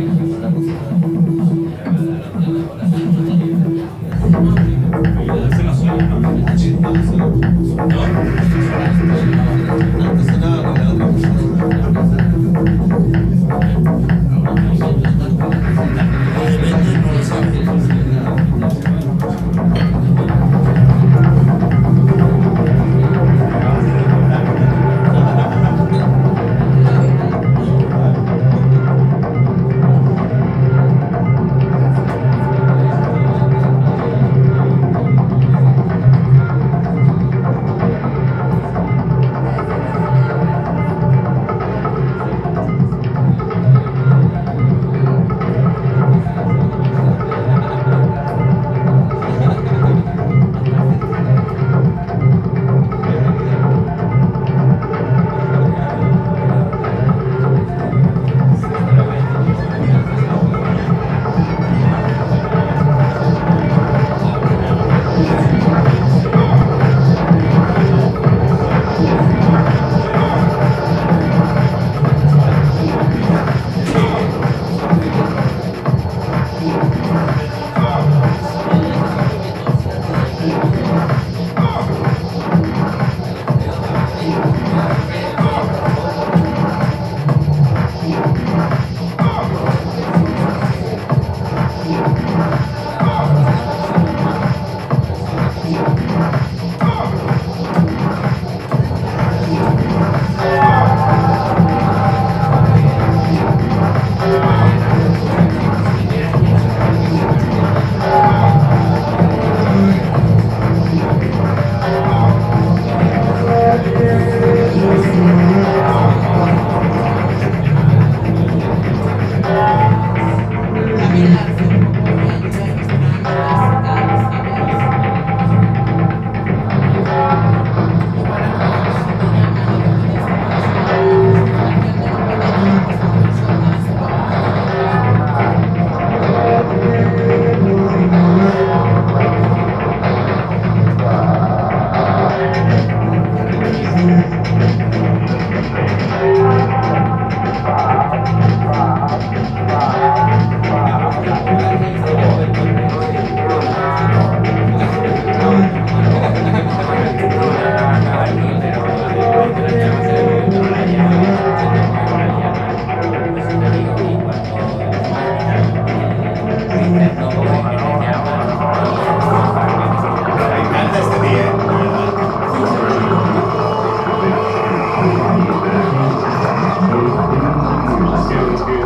la música.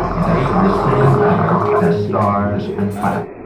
They the stars and planets.